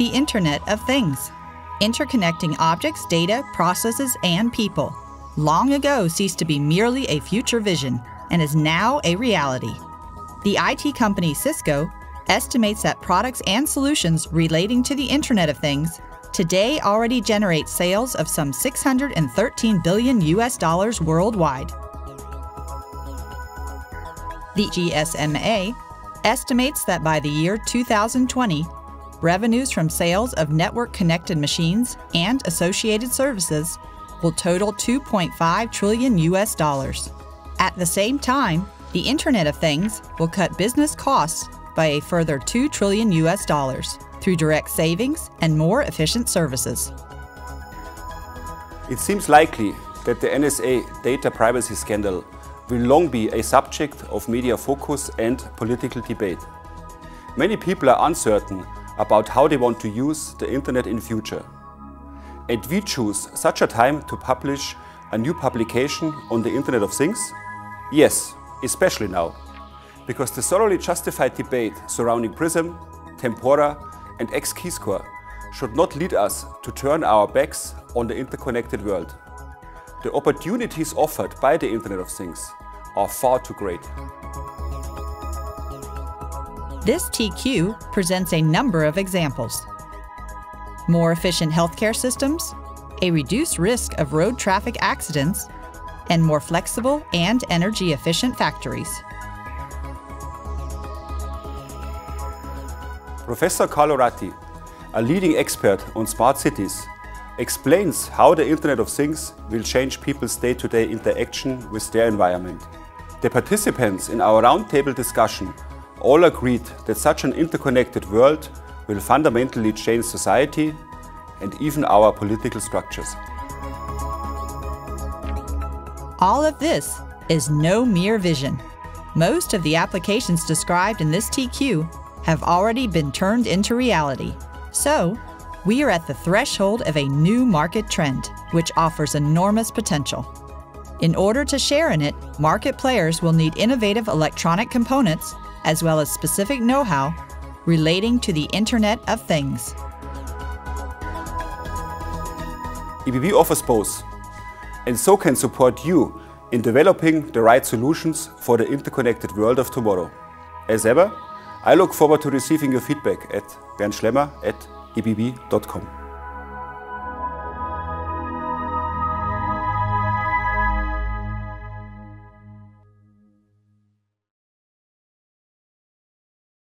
the Internet of Things, interconnecting objects, data, processes, and people. Long ago ceased to be merely a future vision and is now a reality. The IT company Cisco estimates that products and solutions relating to the Internet of Things today already generate sales of some 613 billion US dollars worldwide. The GSMA estimates that by the year 2020, revenues from sales of network connected machines and associated services will total 2.5 trillion US dollars. At the same time, the Internet of Things will cut business costs by a further 2 trillion US dollars through direct savings and more efficient services. It seems likely that the NSA data privacy scandal will long be a subject of media focus and political debate. Many people are uncertain about how they want to use the internet in future. And we choose such a time to publish a new publication on the Internet of Things? Yes, especially now. Because the thoroughly justified debate surrounding PRISM, Tempora and X-Keyscore should not lead us to turn our backs on the interconnected world. The opportunities offered by the Internet of Things are far too great. This TQ presents a number of examples. More efficient healthcare systems, a reduced risk of road traffic accidents, and more flexible and energy efficient factories. Professor Carlo Ratti, a leading expert on smart cities, explains how the Internet of Things will change people's day-to-day -day interaction with their environment. The participants in our roundtable discussion all agreed that such an interconnected world will fundamentally change society and even our political structures. All of this is no mere vision. Most of the applications described in this TQ have already been turned into reality. So, we are at the threshold of a new market trend, which offers enormous potential. In order to share in it, market players will need innovative electronic components as well as specific know how relating to the Internet of Things. EBV offers both, and so can support you in developing the right solutions for the interconnected world of tomorrow. As ever, I look forward to receiving your feedback at bernschlemmer at ebv.com.